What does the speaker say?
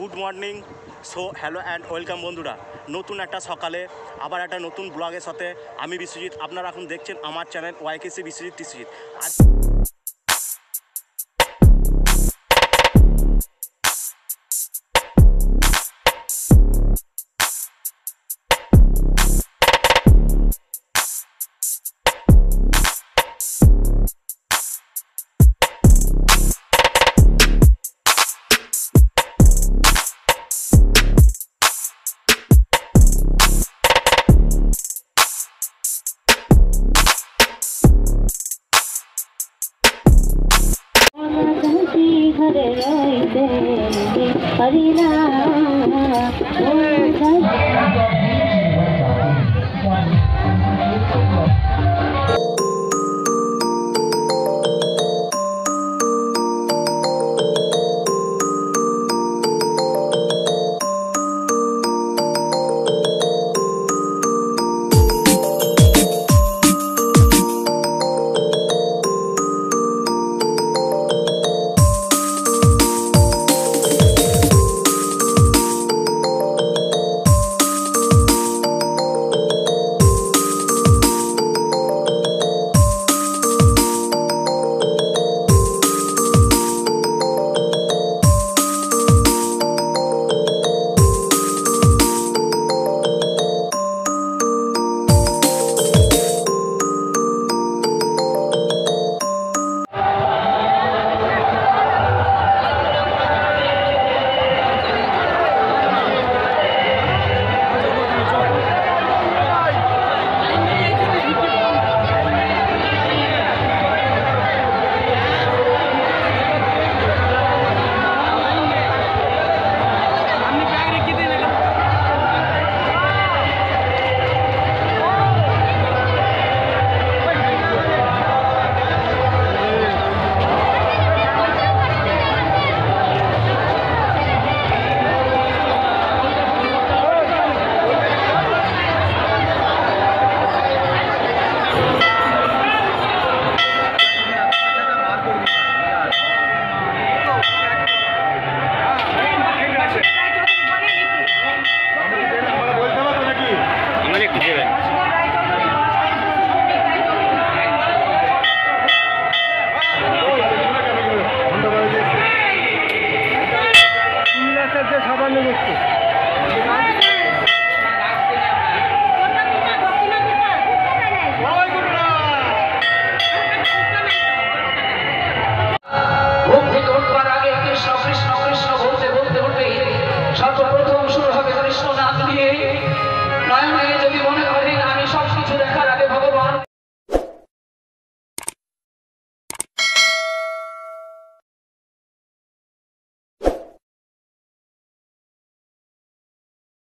Good morning. So hello and welcome বন্ধুরা। নতুন একটা সকালে, আবার একটা নতুন ব্লগের সাথে আমি বিশ্বজিৎ। আপনারা এখন দেখছেন আমার চ্যানেল ওয়াইকেসি বিশ্বজিৎ, টিসিজিৎ। আজ Hare Hare Hare হরিনা আমাদের একটু